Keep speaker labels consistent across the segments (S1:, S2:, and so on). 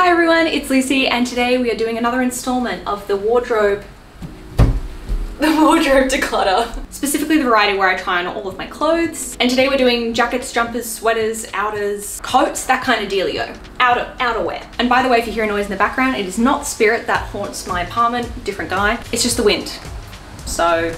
S1: Hi everyone, it's Lucy and today we are doing another installment of the wardrobe the wardrobe declutter. Specifically the variety where I try on all of my clothes. And today we're doing jackets, jumpers, sweaters, outers, coats, that kind of dealio. Outer, outerwear. And by the way, if you hear a noise in the background, it is not spirit that haunts my apartment, different guy. It's just the wind. So,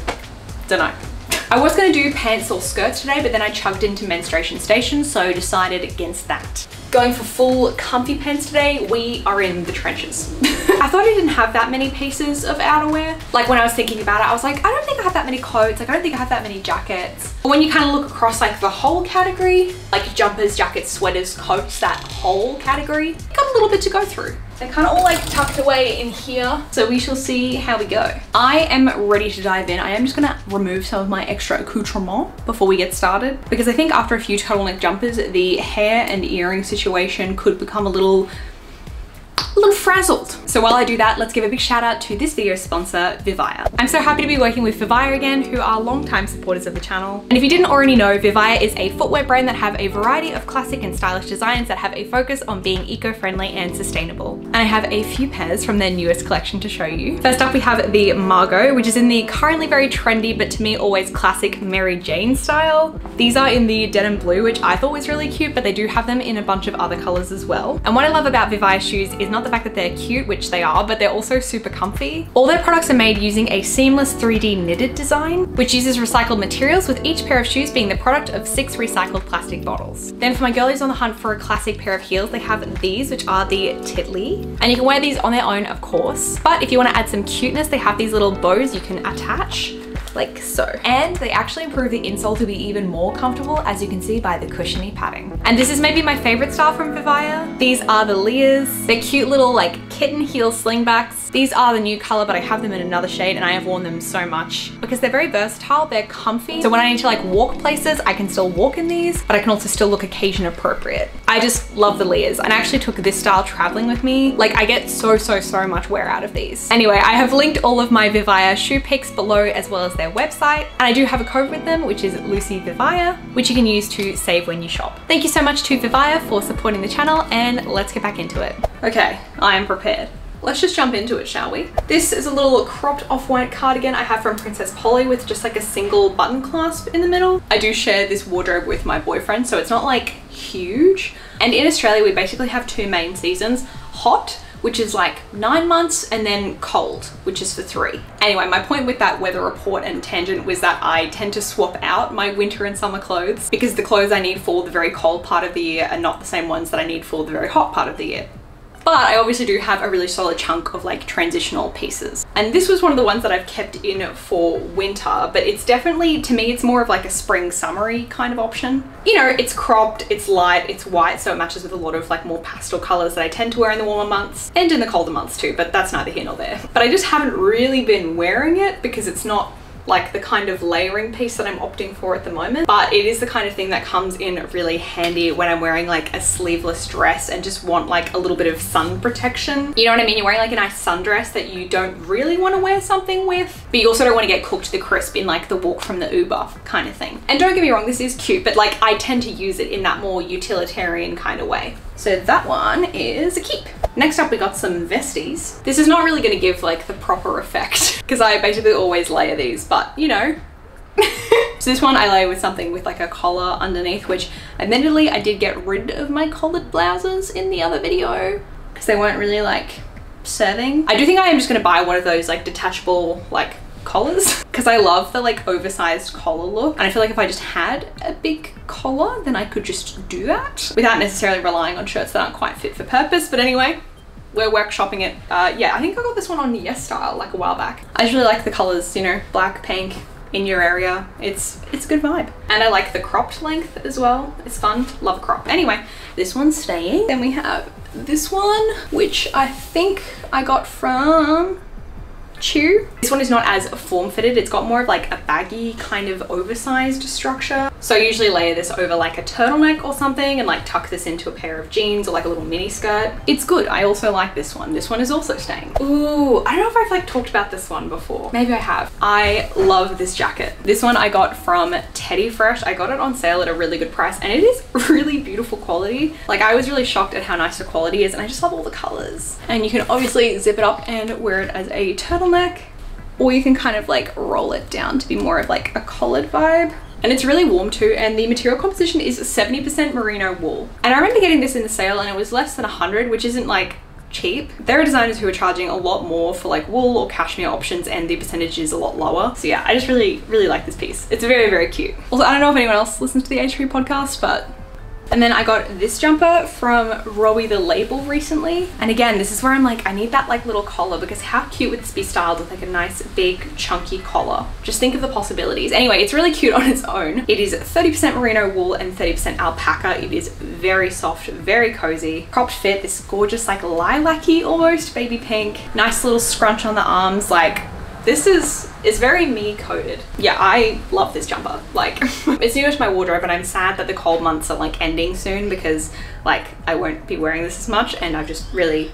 S1: don't know. I was gonna do pants or skirts today, but then I chugged into menstruation station, so decided against that going for full comfy pants today, we are in the trenches. I thought I didn't have that many pieces of outerwear. Like when I was thinking about it, I was like, I don't think I have that many coats. Like I don't think I have that many jackets. But when you kind of look across like the whole category, like jumpers, jackets, sweaters, coats, that whole category, got a little bit to go through. They're kind of all like tucked away in here. So we shall see how we go. I am ready to dive in. I am just gonna remove some of my extra accoutrement before we get started because I think after a few turtleneck jumpers, the hair and earring situation could become a little a little frazzled. So while I do that, let's give a big shout out to this video sponsor, Vivaia. I'm so happy to be working with Vivaia again, who are longtime supporters of the channel. And if you didn't already know, Vivaia is a footwear brand that have a variety of classic and stylish designs that have a focus on being eco-friendly and sustainable. And I have a few pairs from their newest collection to show you. First up, we have the Margot, which is in the currently very trendy, but to me always classic Mary Jane style. These are in the denim blue, which I thought was really cute, but they do have them in a bunch of other colors as well. And what I love about Vivaia shoes is not the fact that they're cute, which they are, but they're also super comfy. All their products are made using a seamless 3D knitted design, which uses recycled materials with each pair of shoes being the product of six recycled plastic bottles. Then for my girlies on the hunt for a classic pair of heels, they have these, which are the Titli. And you can wear these on their own, of course. But if you want to add some cuteness, they have these little bows you can attach like so. And they actually improve the insole to be even more comfortable as you can see by the cushiony padding. And this is maybe my favorite style from Vivaia. These are the Leahs. They're cute little like kitten heel slingbacks these are the new color, but I have them in another shade and I have worn them so much because they're very versatile. They're comfy. So when I need to like walk places, I can still walk in these, but I can also still look occasion appropriate. I just love the Leahs and I actually took this style traveling with me. Like I get so, so, so much wear out of these. Anyway, I have linked all of my Vivaia shoe picks below as well as their website. And I do have a code with them, which is Lucy Vivaia, which you can use to save when you shop. Thank you so much to Vivaia for supporting the channel and let's get back into it. Okay, I am prepared. Let's just jump into it, shall we? This is a little cropped off-white cardigan I have from Princess Polly with just like a single button clasp in the middle. I do share this wardrobe with my boyfriend, so it's not like huge. And in Australia, we basically have two main seasons. Hot, which is like nine months, and then cold, which is for three. Anyway, my point with that weather report and tangent was that I tend to swap out my winter and summer clothes because the clothes I need for the very cold part of the year are not the same ones that I need for the very hot part of the year. But I obviously do have a really solid chunk of like transitional pieces. And this was one of the ones that I've kept in for winter, but it's definitely, to me, it's more of like a spring summery kind of option. You know, it's cropped, it's light, it's white, so it matches with a lot of like more pastel colors that I tend to wear in the warmer months and in the colder months too, but that's neither here nor there. But I just haven't really been wearing it because it's not like the kind of layering piece that I'm opting for at the moment but it is the kind of thing that comes in really handy when I'm wearing like a sleeveless dress and just want like a little bit of sun protection. You know what I mean? You're wearing like a nice sundress that you don't really want to wear something with but you also don't want to get cooked to the crisp in like the walk from the Uber kind of thing. And don't get me wrong this is cute but like I tend to use it in that more utilitarian kind of way. So that one is a keep. Next up we got some vesties. This is not really going to give like the proper effect because I basically always layer these but you know. so this one I layer with something with like a collar underneath which admittedly I did get rid of my collared blouses in the other video because they weren't really like serving. I do think I am just going to buy one of those like detachable like collars. Because I love the like oversized collar look and I feel like if I just had a big collar then I could just do that without necessarily relying on shirts that aren't quite fit for purpose. But anyway we're workshopping it. Uh, yeah I think I got this one on Yes Style like a while back. I just really like the colors you know black pink in your area. It's it's a good vibe. And I like the cropped length as well. It's fun. Love a crop. Anyway this one's staying. Then we have this one which I think I got from Chuu. This one is not as form-fitted. It's got more of like a baggy kind of oversized structure. So I usually layer this over like a turtleneck or something and like tuck this into a pair of jeans or like a little mini skirt. It's good. I also like this one. This one is also staying. Ooh, I don't know if I've like talked about this one before. Maybe I have. I love this jacket. This one I got from Teddy Fresh. I got it on sale at a really good price and it is really beautiful quality. Like I was really shocked at how nice the quality is and I just love all the colors. And you can obviously zip it up and wear it as a turtleneck or you can kind of like roll it down to be more of like a collared vibe and it's really warm too and the material composition is 70% merino wool and I remember getting this in the sale and it was less than 100 which isn't like cheap. There are designers who are charging a lot more for like wool or cashmere options and the percentage is a lot lower. So yeah, I just really, really like this piece. It's very, very cute. Also, I don't know if anyone else listens to the H3 podcast, but and then I got this jumper from Rowie the Label recently. And again, this is where I'm like, I need that like little collar because how cute would this be styled with like a nice big chunky collar? Just think of the possibilities. Anyway, it's really cute on its own. It is 30% merino wool and 30% alpaca. It is very soft, very cozy. Cropped fit, this gorgeous like lilac-y almost baby pink. Nice little scrunch on the arms. Like this is is very me coded. Yeah, I love this jumper. Like, it's new to my wardrobe and I'm sad that the cold months are like ending soon because like I won't be wearing this as much and I've just really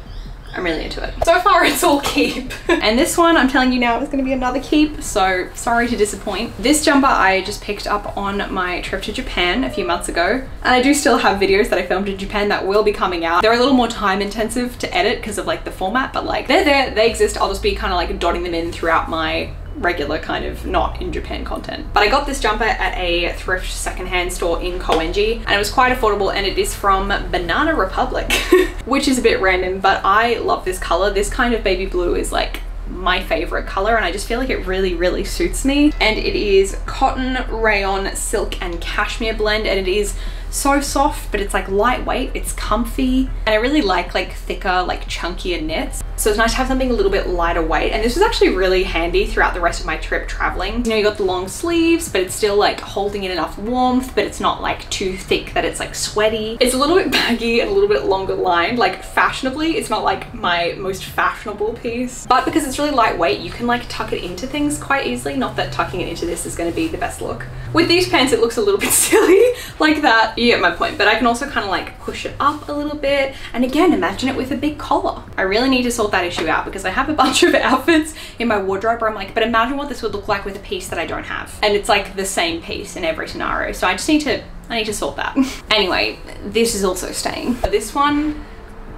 S1: I'm really into it. So far it's all keep. and this one I'm telling you now is gonna be another keep, so sorry to disappoint. This jumper I just picked up on my trip to Japan a few months ago. And I do still have videos that I filmed in Japan that will be coming out. They're a little more time intensive to edit because of like the format, but like they're there, they exist. I'll just be kind of like dotting them in throughout my regular kind of not in Japan content. But I got this jumper at a thrift secondhand store in Koenji and it was quite affordable and it is from Banana Republic, which is a bit random, but I love this color. This kind of baby blue is like my favorite color and I just feel like it really really suits me and it is cotton rayon silk and cashmere blend and it is so soft but it's like lightweight it's comfy and I really like like thicker like chunkier knits so it's nice to have something a little bit lighter weight. And this was actually really handy throughout the rest of my trip traveling. You know you got the long sleeves but it's still like holding in enough warmth but it's not like too thick that it's like sweaty. It's a little bit baggy and a little bit longer lined like fashionably. It's not like my most fashionable piece. But because it's really lightweight you can like tuck it into things quite easily. Not that tucking it into this is going to be the best look. With these pants it looks a little bit silly like that. You get my point. But I can also kind of like push it up a little bit. And again, imagine it with a big collar. I really need to sort that issue out because I have a bunch of outfits in my wardrobe where I'm like, but imagine what this would look like with a piece that I don't have. And it's like the same piece in every scenario. So I just need to, I need to sort that. anyway, this is also staying. This one,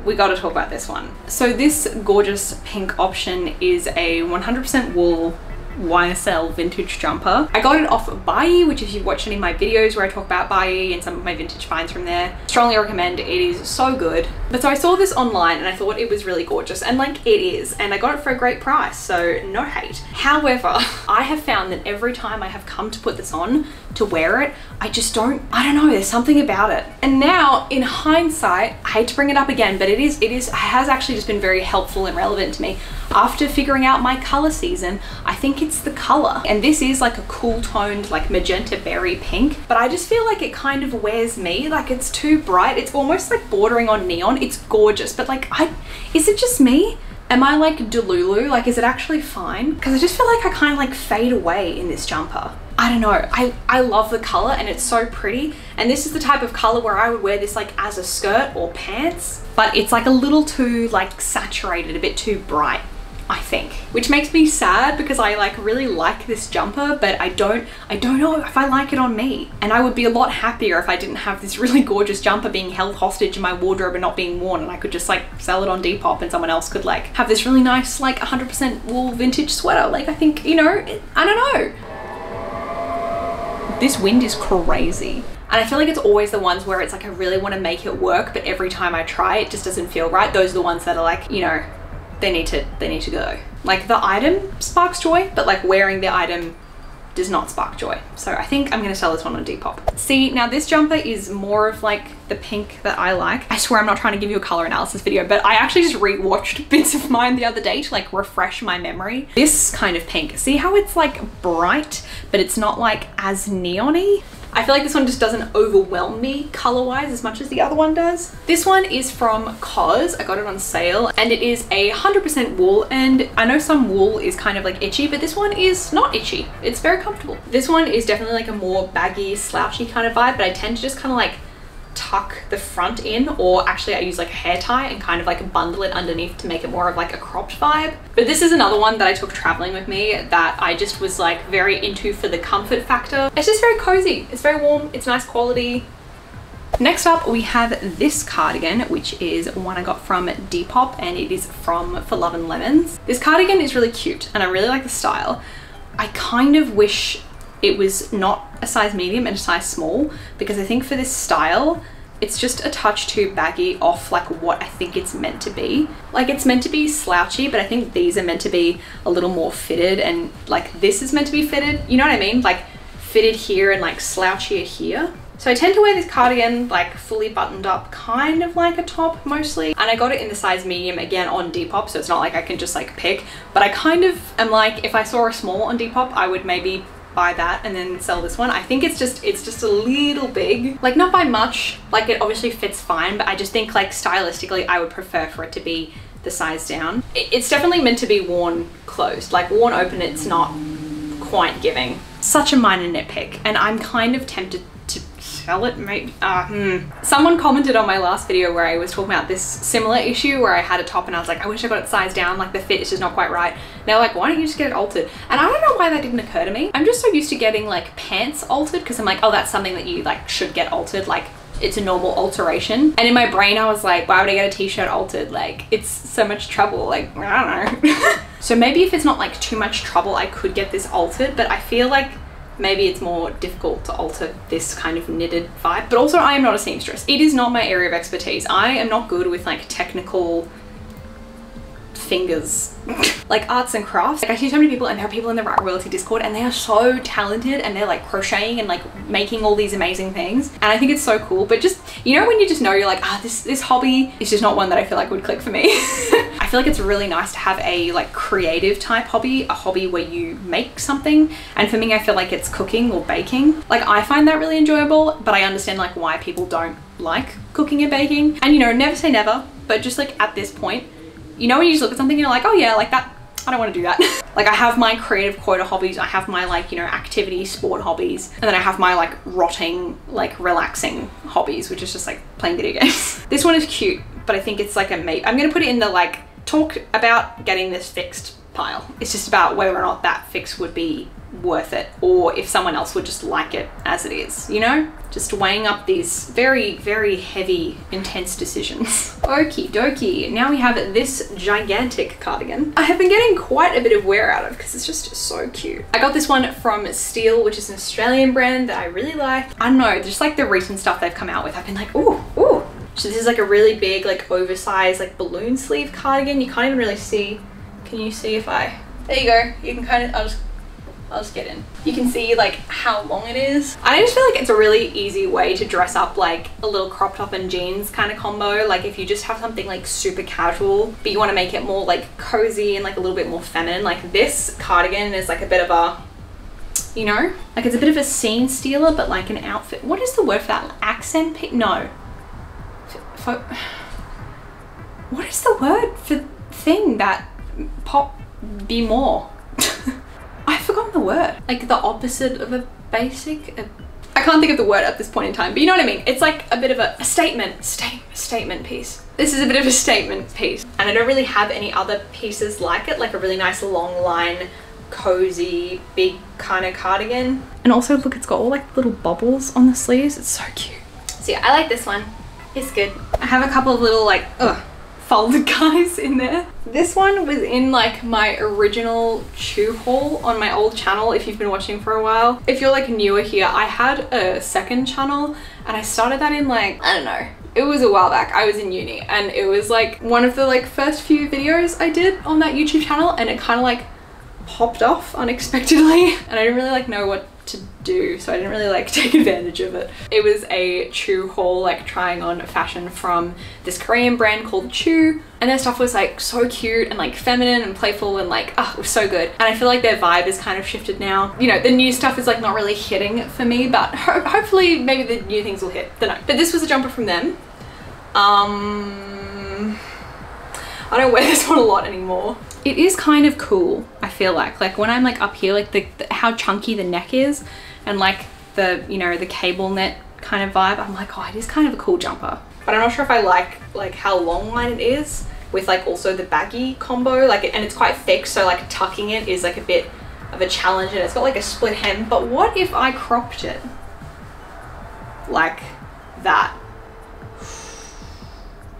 S1: we got to talk about this one. So this gorgeous pink option is a 100% wool YSL vintage jumper. I got it off Buyee, which if you've watched any of my videos where I talk about Buyee and some of my vintage finds from there, strongly recommend. It is so good. But so I saw this online and I thought it was really gorgeous and like it is and I got it for a great price so no hate. However, I have found that every time I have come to put this on to wear it, I just don't, I don't know, there's something about it. And now in hindsight, I hate to bring it up again, but it is, it is, has actually just been very helpful and relevant to me. After figuring out my color season, I think it's the color. And this is like a cool toned, like magenta berry pink, but I just feel like it kind of wears me. Like it's too bright. It's almost like bordering on neon. It's gorgeous, but like, I, is it just me? Am I like Delulu? Like, is it actually fine? Because I just feel like I kind of like fade away in this jumper. I don't know. I, I love the color and it's so pretty. And this is the type of color where I would wear this like as a skirt or pants, but it's like a little too like saturated, a bit too bright. I think, which makes me sad because I like really like this jumper, but I don't, I don't know if I like it on me. And I would be a lot happier if I didn't have this really gorgeous jumper being held hostage in my wardrobe and not being worn and I could just like sell it on Depop and someone else could like have this really nice like 100% wool vintage sweater. Like I think, you know, I don't know. This wind is crazy. And I feel like it's always the ones where it's like I really want to make it work, but every time I try it just doesn't feel right. Those are the ones that are like, you know, they need to they need to go. Like the item sparks joy, but like wearing the item does not spark joy. So I think I'm gonna sell this one on Depop. See, now this jumper is more of like the pink that I like. I swear I'm not trying to give you a color analysis video, but I actually just rewatched bits of mine the other day to like refresh my memory. This kind of pink, see how it's like bright, but it's not like as neony? I feel like this one just doesn't overwhelm me color-wise as much as the other one does. This one is from COS. I got it on sale and it is a 100% wool and I know some wool is kind of like itchy, but this one is not itchy. It's very comfortable. This one is definitely like a more baggy, slouchy kind of vibe, but I tend to just kind of like tuck the front in or actually I use like a hair tie and kind of like bundle it underneath to make it more of like a cropped vibe. But this is another one that I took traveling with me that I just was like very into for the comfort factor. It's just very cozy. It's very warm. It's nice quality. Next up, we have this cardigan, which is one I got from Depop and it is from For Love and Lemons. This cardigan is really cute and I really like the style. I kind of wish it was not a size medium and a size small because I think for this style, it's just a touch too baggy off like what I think it's meant to be. Like it's meant to be slouchy, but I think these are meant to be a little more fitted and like this is meant to be fitted. You know what I mean? Like fitted here and like slouchier here. So I tend to wear this cardigan like fully buttoned up, kind of like a top mostly. And I got it in the size medium again on Depop, so it's not like I can just like pick. But I kind of am like, if I saw a small on Depop, I would maybe buy that and then sell this one. I think it's just it's just a little big. Like not by much, like it obviously fits fine, but I just think like stylistically I would prefer for it to be the size down. It's definitely meant to be worn closed. Like worn open it's not quite giving. Such a minor nitpick and I'm kind of tempted to sell it maybe uh, hmm. someone commented on my last video where I was talking about this similar issue where I had a top and I was like I wish I got it sized down like the fit is just not quite right they're like why don't you just get it altered and I don't know why that didn't occur to me I'm just so used to getting like pants altered because I'm like oh that's something that you like should get altered like it's a normal alteration. And in my brain, I was like, why would I get a t-shirt altered? Like, it's so much trouble. Like, I don't know. so maybe if it's not like too much trouble, I could get this altered, but I feel like maybe it's more difficult to alter this kind of knitted vibe. But also I am not a seamstress. It is not my area of expertise. I am not good with like technical fingers. Like arts and crafts. Like I see so many people and there are people in the Rat Royalty discord and they are so talented and they're like crocheting and like making all these amazing things. And I think it's so cool but just you know when you just know you're like ah this this hobby is just not one that I feel like would click for me. I feel like it's really nice to have a like creative type hobby a hobby where you make something. And for me I feel like it's cooking or baking. Like I find that really enjoyable but I understand like why people don't like cooking and baking. And you know never say never but just like at this point you know when you just look at something and you're like, oh yeah, like that, I don't want to do that. like I have my creative quota hobbies, I have my like, you know, activity sport hobbies, and then I have my like rotting, like relaxing hobbies, which is just like playing video games. this one is cute, but I think it's like a mate. I'm gonna put it in the like, talk about getting this fixed pile. It's just about whether or not that fix would be worth it or if someone else would just like it as it is, you know? Just weighing up these very, very heavy, intense decisions. Okie dokie. Now we have this gigantic cardigan. I have been getting quite a bit of wear out of because it's just so cute. I got this one from Steele, which is an Australian brand that I really like. I don't know, just like the recent stuff they've come out with, I've been like, ooh, ooh. So this is like a really big, like oversized, like balloon sleeve cardigan. You can't even really see. Can you see if I, there you go. You can kind of, I'll just I'll just get in. You can see like how long it is. I just feel like it's a really easy way to dress up like a little crop top and jeans kind of combo. Like if you just have something like super casual, but you want to make it more like cozy and like a little bit more feminine. Like this cardigan is like a bit of a, you know, like it's a bit of a scene stealer, but like an outfit. What is the word for that? Accent pick? No. F what is the word for thing that pop be more? Forgotten the word. Like the opposite of a basic. A, I can't think of the word at this point in time, but you know what I mean? It's like a bit of a, a statement, state, statement piece. This is a bit of a statement piece. And I don't really have any other pieces like it, like a really nice long line, cozy, big kind of cardigan. And also look, it's got all like little bubbles on the sleeves. It's so cute. So yeah, I like this one. It's good. I have a couple of little like, ugh, folded guys in there. This one was in like my original Chuu haul on my old channel if you've been watching for a while. If you're like newer here, I had a second channel and I started that in like, I don't know, it was a while back. I was in uni and it was like one of the like first few videos I did on that YouTube channel and it kind of like popped off unexpectedly and I didn't really like know what to do, so I didn't really like take advantage of it. It was a Chuu haul, like trying on fashion from this Korean brand called Chuu, and their stuff was like so cute and like feminine and playful and like, oh, it was so good. And I feel like their vibe is kind of shifted now. You know, the new stuff is like not really hitting for me, but ho hopefully maybe the new things will hit, don't know. But this was a jumper from them. Um, I don't wear this one a lot anymore it is kind of cool i feel like. Like when i'm like up here like the, the, how chunky the neck is and like the you know the cable net kind of vibe i'm like oh it is kind of a cool jumper. But i'm not sure if i like like how long line it is with like also the baggy combo like and it's quite thick so like tucking it is like a bit of a challenge and it's got like a split hem. But what if i cropped it like that?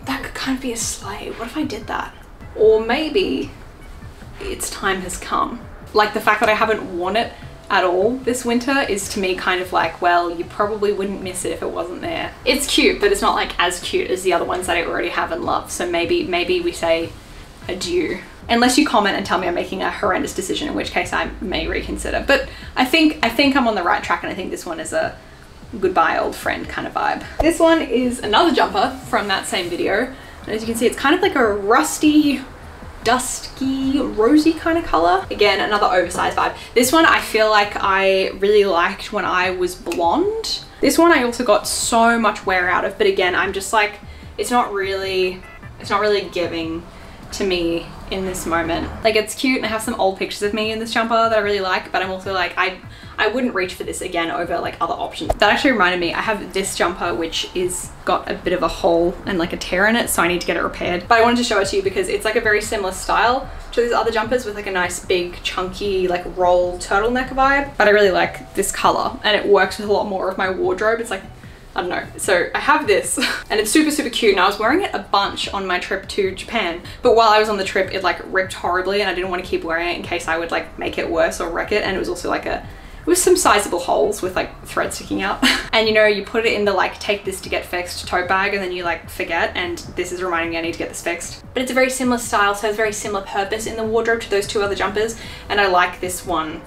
S1: That could kind of be a slay what if i did that? Or maybe its time has come. Like the fact that I haven't worn it at all this winter is to me kind of like, well, you probably wouldn't miss it if it wasn't there. It's cute, but it's not like as cute as the other ones that I already have and love. So maybe, maybe we say adieu. Unless you comment and tell me I'm making a horrendous decision, in which case I may reconsider. But I think, I think I'm on the right track and I think this one is a goodbye old friend kind of vibe. This one is another jumper from that same video. And as you can see, it's kind of like a rusty dusky rosy kind of color. Again another oversized vibe. This one i feel like i really liked when i was blonde. This one i also got so much wear out of but again i'm just like it's not really it's not really giving to me in this moment like it's cute and i have some old pictures of me in this jumper that i really like but i'm also like i I wouldn't reach for this again over like other options. That actually reminded me, I have this jumper which is got a bit of a hole and like a tear in it so I need to get it repaired. But I wanted to show it to you because it's like a very similar style to these other jumpers with like a nice big chunky like roll turtleneck vibe. But I really like this color and it works with a lot more of my wardrobe. It's like I don't know. So I have this and it's super, super cute. And I was wearing it a bunch on my trip to Japan. But while I was on the trip, it like ripped horribly and I didn't want to keep wearing it in case I would like make it worse or wreck it. And it was also like a it was some sizable holes with like thread sticking out. and you know, you put it in the like, take this to get fixed tote bag and then you like forget and this is reminding me I need to get this fixed. But it's a very similar style, so it's very similar purpose in the wardrobe to those two other jumpers. And I like this one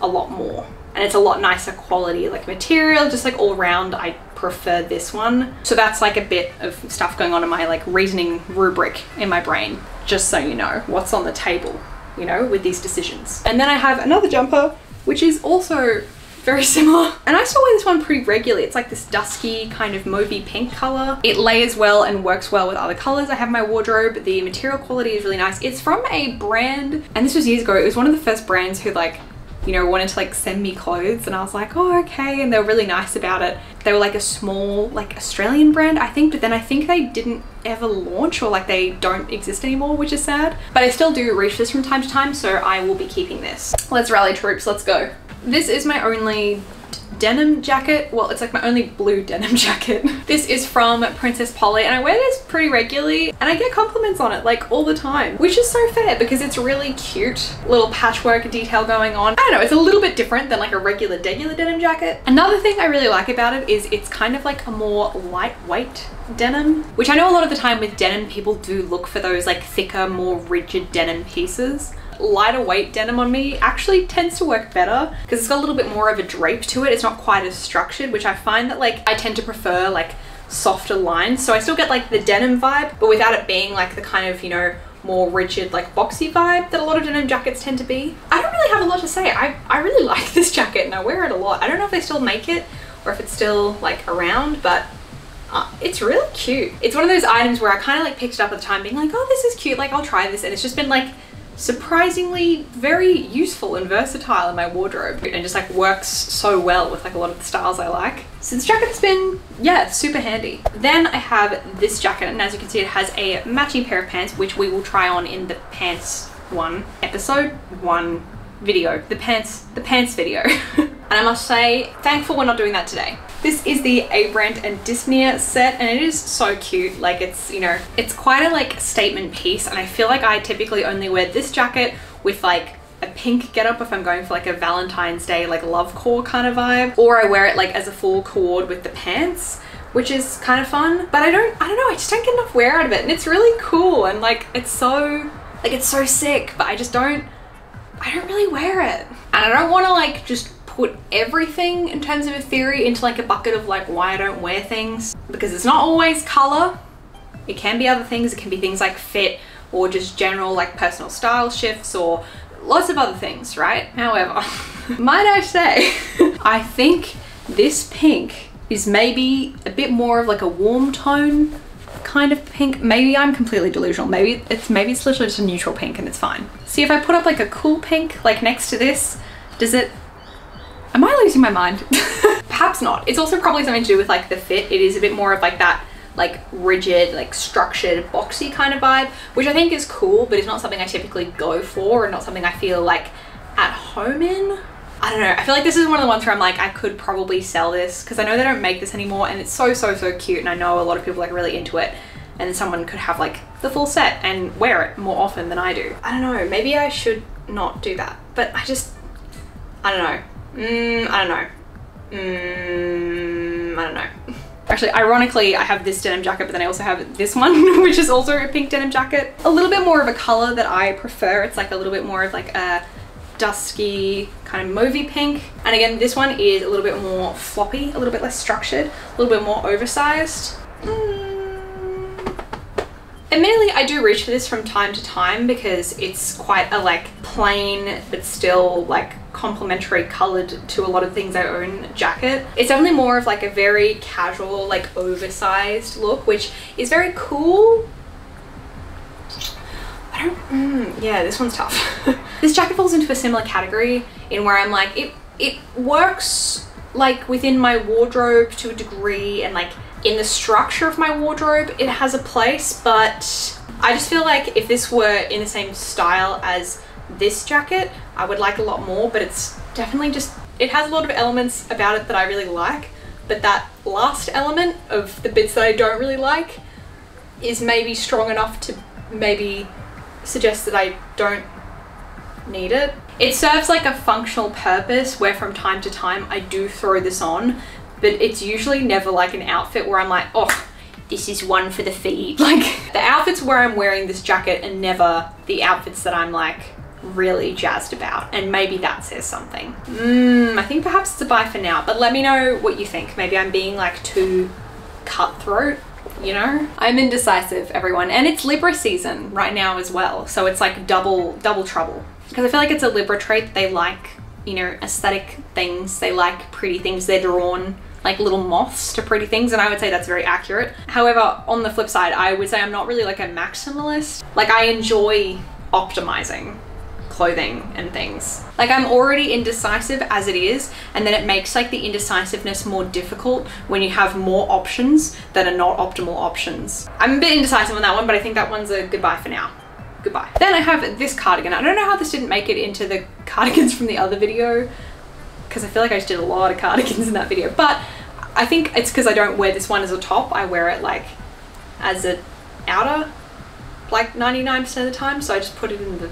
S1: a lot more. And it's a lot nicer quality, like material, just like all around, I prefer this one. So that's like a bit of stuff going on in my like reasoning rubric in my brain, just so you know what's on the table, you know, with these decisions. And then I have another jumper which is also very similar. And I still wear this one pretty regularly. It's like this dusky kind of mauvey pink color. It layers well and works well with other colors. I have my wardrobe. The material quality is really nice. It's from a brand, and this was years ago. It was one of the first brands who like you know, wanted to like send me clothes and I was like, oh, okay. And they were really nice about it. They were like a small, like Australian brand, I think, but then I think they didn't ever launch or like they don't exist anymore, which is sad. But I still do reach this from time to time, so I will be keeping this. Let's rally troops, let's go. This is my only denim jacket. Well, it's like my only blue denim jacket. this is from Princess Polly and I wear this pretty regularly and I get compliments on it like all the time, which is so fair because it's really cute. Little patchwork detail going on. I don't know, it's a little bit different than like a regular degular denim jacket. Another thing I really like about it is it's kind of like a more lightweight denim, which I know a lot of the time with denim people do look for those like thicker, more rigid denim pieces lighter weight denim on me actually tends to work better because it's got a little bit more of a drape to it. It's not quite as structured, which I find that like I tend to prefer like softer lines. So I still get like the denim vibe, but without it being like the kind of, you know, more rigid, like boxy vibe that a lot of denim jackets tend to be. I don't really have a lot to say. I, I really like this jacket and I wear it a lot. I don't know if they still make it or if it's still like around, but uh, it's really cute. It's one of those items where I kind of like picked it up at the time being like, oh, this is cute. Like I'll try this. And it's just been like surprisingly very useful and versatile in my wardrobe and just like works so well with like a lot of the styles I like. So this jacket's been, yeah, super handy. Then I have this jacket and as you can see it has a matching pair of pants which we will try on in the pants one episode one video, the pants, the pants video. and I must say, thankful we're not doing that today. This is the Abrand and Disney set and it is so cute. Like it's, you know, it's quite a like statement piece and I feel like I typically only wear this jacket with like a pink getup if I'm going for like a Valentine's Day like love core kind of vibe or I wear it like as a full cord with the pants which is kind of fun but I don't I don't know I just don't get enough wear out of it and it's really cool and like it's so like it's so sick but I just don't I don't really wear it and I don't want to like just put everything in terms of a theory into like a bucket of like why I don't wear things because it's not always color. It can be other things. It can be things like fit or just general like personal style shifts or lots of other things, right? However, might I say, I think this pink is maybe a bit more of like a warm tone kind of pink. Maybe I'm completely delusional. Maybe it's maybe it's literally just a neutral pink and it's fine. See if I put up like a cool pink like next to this, does it Am I losing my mind? Perhaps not. It's also probably something to do with like the fit. It is a bit more of like that like rigid, like structured, boxy kind of vibe, which I think is cool, but it's not something I typically go for and not something I feel like at home in. I don't know. I feel like this is one of the ones where I'm like, I could probably sell this because I know they don't make this anymore and it's so, so, so cute. And I know a lot of people like really into it and someone could have like the full set and wear it more often than I do. I don't know. Maybe I should not do that, but I just, I don't know. Mm, I don't know. Mm, I don't know. Actually, ironically, I have this denim jacket, but then I also have this one, which is also a pink denim jacket. A little bit more of a color that I prefer. It's like a little bit more of like a dusky kind of mauvey pink. And again, this one is a little bit more floppy, a little bit less structured, a little bit more oversized. Mm. Admittedly, I do reach for this from time to time because it's quite a like plain but still like complementary colored to a lot of things I own jacket. It's definitely more of like a very casual like oversized look which is very cool. I don't, mm, yeah this one's tough. this jacket falls into a similar category in where I'm like it, it works like within my wardrobe to a degree and like in the structure of my wardrobe it has a place but I just feel like if this were in the same style as this jacket I would like a lot more but it's definitely just it has a lot of elements about it that I really like but that last element of the bits that I don't really like is maybe strong enough to maybe suggest that I don't need it. It serves like a functional purpose where from time to time I do throw this on but it's usually never like an outfit where I'm like, oh, this is one for the feed. Like the outfits where I'm wearing this jacket are never the outfits that I'm like really jazzed about and maybe that says something. Mm, I think perhaps it's a buy for now, but let me know what you think. Maybe I'm being like too cutthroat you know i'm indecisive everyone and it's libra season right now as well so it's like double double trouble because i feel like it's a libra trait they like you know aesthetic things they like pretty things they're drawn like little moths to pretty things and I would say that's very accurate. However, on the flip side, I would say I'm not really like a maximalist. Like I enjoy optimizing clothing and things. Like I'm already indecisive as it is and then it makes like the indecisiveness more difficult when you have more options that are not optimal options. I'm a bit indecisive on that one but I think that one's a goodbye for now. Goodbye. Then I have this cardigan. I don't know how this didn't make it into the cardigans from the other video because I feel like I just did a lot of cardigans in that video but I think it's because I don't wear this one as a top. I wear it like as an outer like 99% of the time. So I just put it in the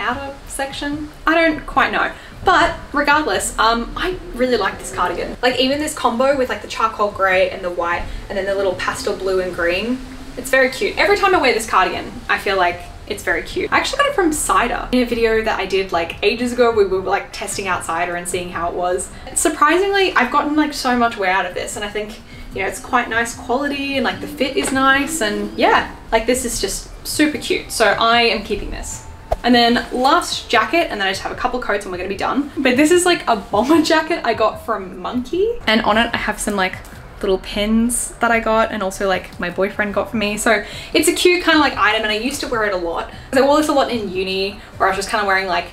S1: outer section. I don't quite know. But regardless, um, I really like this cardigan. Like even this combo with like the charcoal grey and the white and then the little pastel blue and green. It's very cute. Every time I wear this cardigan, I feel like it's very cute. I actually got it from Cider in a video that I did like ages ago. We were like testing out Cider and seeing how it was. Surprisingly, I've gotten like so much wear out of this and I think you know, it's quite nice quality and like the fit is nice and yeah, like this is just super cute. So I am keeping this. And then last jacket, and then I just have a couple coats and we're gonna be done. But this is like a bomber jacket I got from Monki. And on it I have some like little pins that I got and also like my boyfriend got for me. So it's a cute kind of like item and I used to wear it a lot. I wore this a lot in uni where I was just kind of wearing like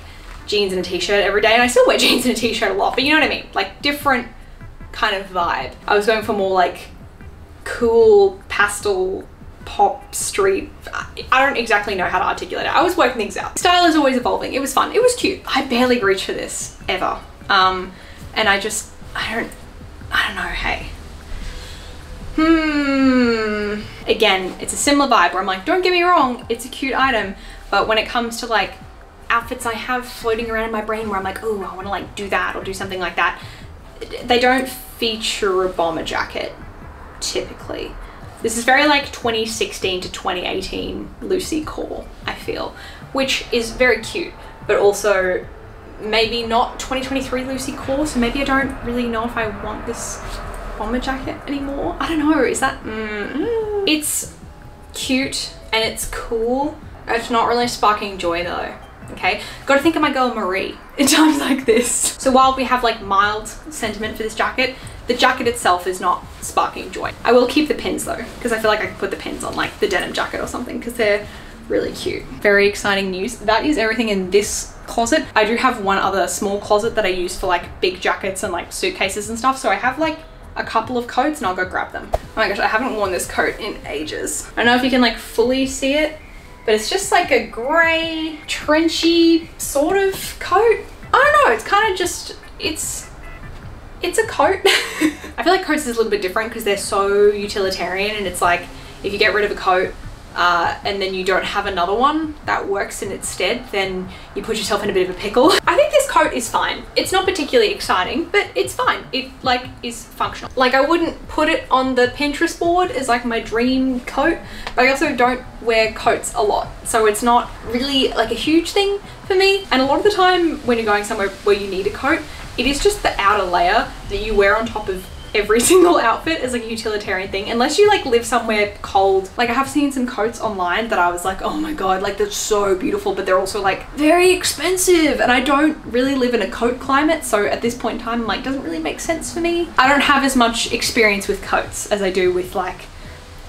S1: jeans and a t-shirt every day and I still wear jeans and a t-shirt a lot, but you know what I mean? Like different kind of vibe. I was going for more like cool pastel pop street i don't exactly know how to articulate it i was working things out style is always evolving it was fun it was cute i barely reach for this ever um and i just i don't i don't know hey hmm. Again, it's a similar vibe where I'm like, don't get me wrong, it's a cute item. But when it comes to like outfits I have floating around in my brain where I'm like, oh, I want to like do that or do something like that, they don't feature a bomber jacket typically. This is very like 2016 to 2018 Lucy core, I feel, which is very cute, but also maybe not 2023 Lucy core, so maybe I don't really know if I want this bomber jacket anymore. I don't know, is that, mm, it's cute and it's cool. It's not really sparking joy though. Okay, gotta think of my girl Marie in times like this. So while we have like mild sentiment for this jacket, the jacket itself is not sparking joy. I will keep the pins though, because I feel like I could put the pins on like the denim jacket or something because they're really cute. Very exciting news. That is everything in this closet. I do have one other small closet that I use for like big jackets and like suitcases and stuff. So I have like a couple of coats and I'll go grab them. Oh my gosh, I haven't worn this coat in ages. I don't know if you can like fully see it, but it's just like a gray, trenchy sort of coat. I don't know, it's kind of just, it's, it's a coat. I feel like coats is a little bit different because they're so utilitarian and it's like, if you get rid of a coat, uh, and then you don't have another one that works in its stead, then you put yourself in a bit of a pickle. I think this coat is fine. It's not particularly exciting, but it's fine. It like is functional. Like I wouldn't put it on the Pinterest board as like my dream coat, but I also don't wear coats a lot. So it's not really like a huge thing for me. And a lot of the time when you're going somewhere where you need a coat, it is just the outer layer that you wear on top of every single outfit is like a utilitarian thing. Unless you like live somewhere cold. Like I have seen some coats online that I was like oh my god like they're so beautiful but they're also like very expensive. And I don't really live in a coat climate so at this point in time like doesn't really make sense for me. I don't have as much experience with coats as I do with like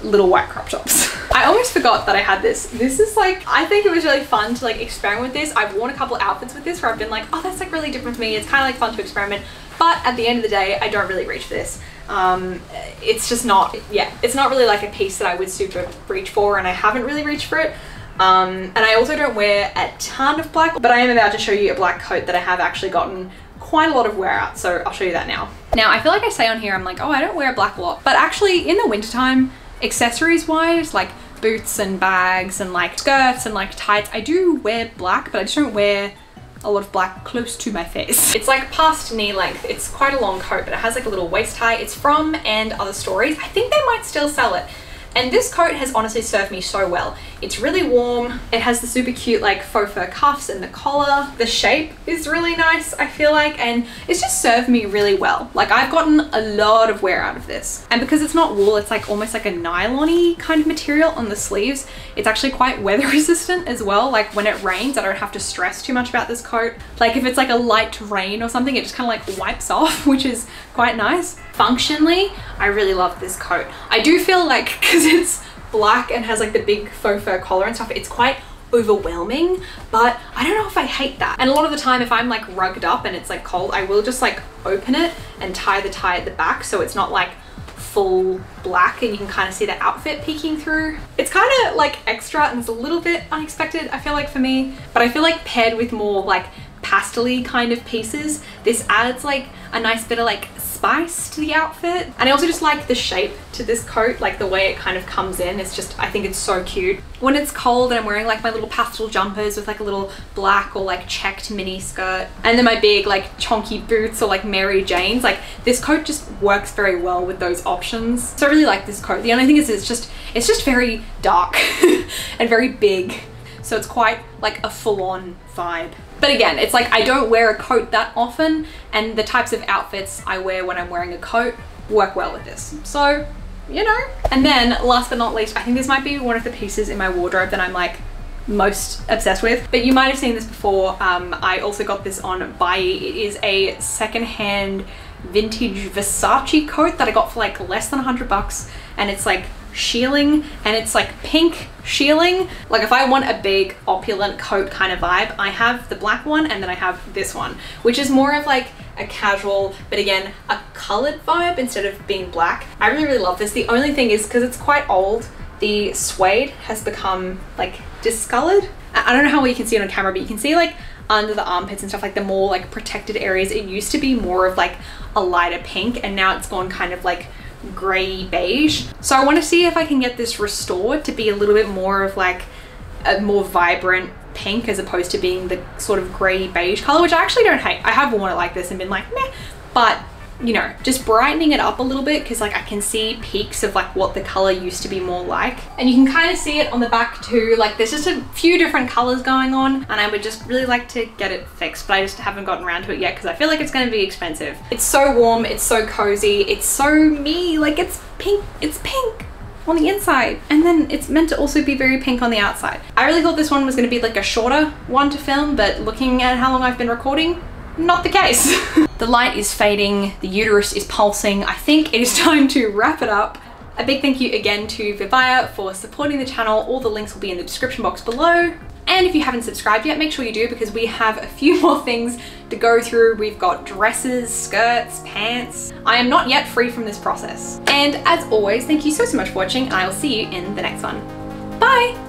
S1: little white crop tops. I almost forgot that I had this. This is like, I think it was really fun to like experiment with this. I've worn a couple outfits with this where I've been like, oh, that's like really different for me. It's kind of like fun to experiment. But at the end of the day, I don't really reach for this. Um, it's just not, yeah, it's not really like a piece that I would super reach for and I haven't really reached for it. Um, and I also don't wear a ton of black, but I am about to show you a black coat that I have actually gotten quite a lot of wear out. So I'll show you that now. Now, I feel like I say on here, I'm like, oh, I don't wear black a lot. But actually in the wintertime, accessories wise, like boots and bags and like skirts and like tights, I do wear black, but I just don't wear a lot of black close to my face. It's like past knee length. It's quite a long coat, but it has like a little waist high. It's from And Other Stories. I think they might still sell it. And this coat has honestly served me so well. It's really warm. It has the super cute like faux fur cuffs and the collar. The shape is really nice, I feel like, and it's just served me really well. Like I've gotten a lot of wear out of this. And because it's not wool, it's like almost like a nylon kind of material on the sleeves. It's actually quite weather resistant as well. Like when it rains, I don't have to stress too much about this coat. Like if it's like a light rain or something, it just kind of like wipes off, which is quite nice. Functionally, I really love this coat. I do feel like, because it's black and has like the big faux fur collar and stuff, it's quite overwhelming but I don't know if I hate that and a lot of the time if I'm like rugged up and it's like cold I will just like open it and tie the tie at the back so it's not like full black and you can kind of see the outfit peeking through. It's kind of like extra and it's a little bit unexpected I feel like for me but I feel like paired with more like pastel kind of pieces this adds like a nice bit of like spice to the outfit. And I also just like the shape to this coat, like the way it kind of comes in. It's just, I think it's so cute. When it's cold and I'm wearing like my little pastel jumpers with like a little black or like checked mini skirt and then my big like chonky boots or like Mary Jane's, like this coat just works very well with those options. So I really like this coat. The only thing is it's just, it's just very dark and very big. So it's quite like a full-on vibe. But again, it's like I don't wear a coat that often and the types of outfits I wear when I'm wearing a coat work well with this. So, you know. And then last but not least, I think this might be one of the pieces in my wardrobe that I'm like most obsessed with. But you might have seen this before. Um, I also got this on Buyee. It is a secondhand vintage Versace coat that I got for like less than 100 bucks. And it's like shearling and it's like pink shearling. Like if I want a big opulent coat kind of vibe, I have the black one and then I have this one, which is more of like a casual, but again, a colored vibe instead of being black. I really, really love this. The only thing is because it's quite old, the suede has become like discolored. I don't know how well you can see it on camera, but you can see like under the armpits and stuff like the more like protected areas. It used to be more of like a lighter pink and now it's gone kind of like gray beige. So I want to see if I can get this restored to be a little bit more of like a more vibrant pink as opposed to being the sort of gray beige color, which I actually don't hate. I have worn it like this and been like, meh, but you know, just brightening it up a little bit because like I can see peaks of like what the color used to be more like. And you can kind of see it on the back too. Like there's just a few different colors going on and I would just really like to get it fixed, but I just haven't gotten around to it yet because I feel like it's going to be expensive. It's so warm. It's so cozy. It's so me. Like it's pink. It's pink on the inside and then it's meant to also be very pink on the outside. I really thought this one was going to be like a shorter one to film but looking at how long I've been recording not the case. the light is fading, the uterus is pulsing. I think it is time to wrap it up. A big thank you again to Vivaia for supporting the channel. All the links will be in the description box below. And if you haven't subscribed yet, make sure you do because we have a few more things to go through. We've got dresses, skirts, pants. I am not yet free from this process. And as always, thank you so, so much for watching I will see you in the next one. Bye!